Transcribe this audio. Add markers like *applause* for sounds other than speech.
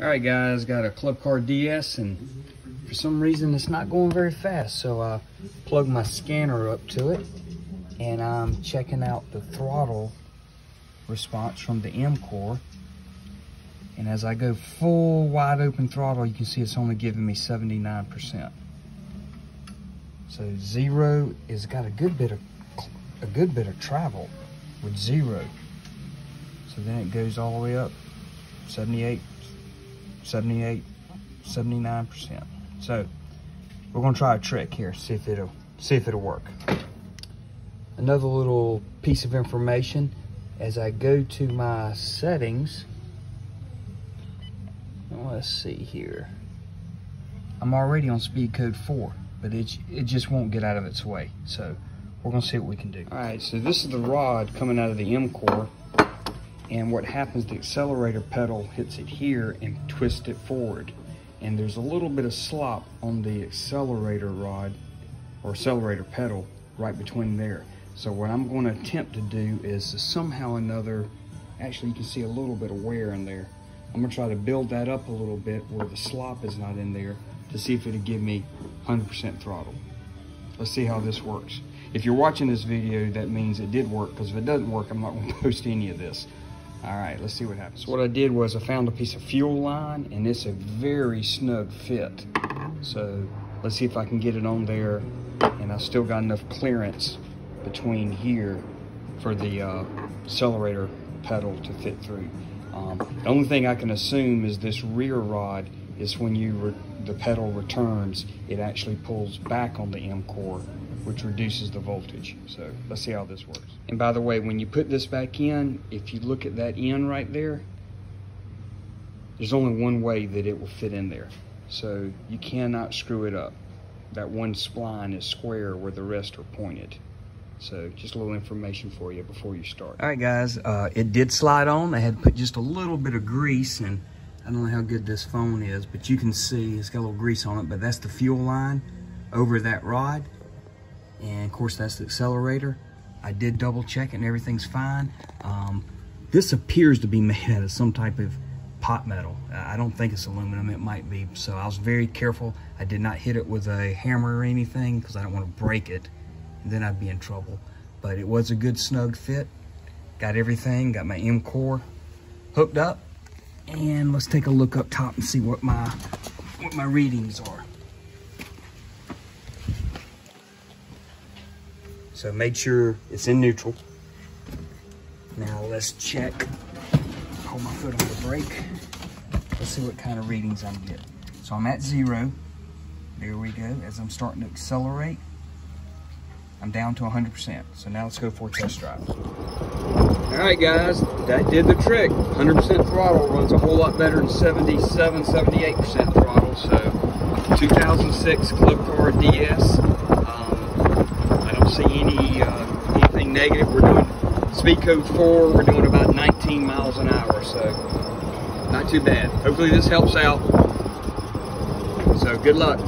All right, guys, got a Club Car DS, and for some reason it's not going very fast. So I plugged my scanner up to it, and I'm checking out the throttle response from the M-Core. And as I go full wide open throttle, you can see it's only giving me 79%. So zero has got a good bit of a good bit of travel with zero. So then it goes all the way up 78, 78, 79%. So we're gonna try a trick here, see if it'll see if it'll work. Another little piece of information as I go to my settings. Let's see here. I'm already on speed code four, but it, it just won't get out of its way. So we're gonna see what we can do. All right, so this is the rod coming out of the M-Core. And what happens, the accelerator pedal hits it here and twists it forward. And there's a little bit of slop on the accelerator rod or accelerator pedal right between there. So what I'm going to attempt to do is to somehow another, actually you can see a little bit of wear in there. I'm going to try to build that up a little bit where the slop is not in there to see if it'll give me 100% throttle. Let's see how this works. If you're watching this video, that means it did work, because if it doesn't work, I'm not going *laughs* to post any of this. All right, let's see what happens. So what I did was I found a piece of fuel line, and it's a very snug fit. So let's see if I can get it on there, and I still got enough clearance between here for the uh, accelerator pedal to fit through. Um, the only thing I can assume is this rear rod is when you the pedal returns, it actually pulls back on the M-core which reduces the voltage. So let's see how this works. And by the way, when you put this back in, if you look at that end right there, there's only one way that it will fit in there. So you cannot screw it up. That one spline is square where the rest are pointed. So just a little information for you before you start. All right, guys, uh, it did slide on. I had put just a little bit of grease and I don't know how good this phone is, but you can see it's got a little grease on it, but that's the fuel line over that rod. And of course, that's the accelerator. I did double check and everything's fine. Um, this appears to be *laughs* made out of some type of pot metal. I don't think it's aluminum, it might be. So I was very careful. I did not hit it with a hammer or anything because I don't want to break it. And then I'd be in trouble. But it was a good snug fit. Got everything, got my M-core hooked up. And let's take a look up top and see what my what my readings are. So made sure it's in neutral. Now let's check. Hold my foot on the brake. Let's see what kind of readings I'm getting. So I'm at zero. There we go. As I'm starting to accelerate, I'm down to 100%. So now let's go for a test drive. All right, guys, that did the trick. 100% throttle runs a whole lot better than 77, 78% throttle. So 2006 Club Car DS Um, I don't see any uh, anything negative. We're doing speed code four. We're doing about 19 miles an hour, so not too bad. Hopefully this helps out. So good luck.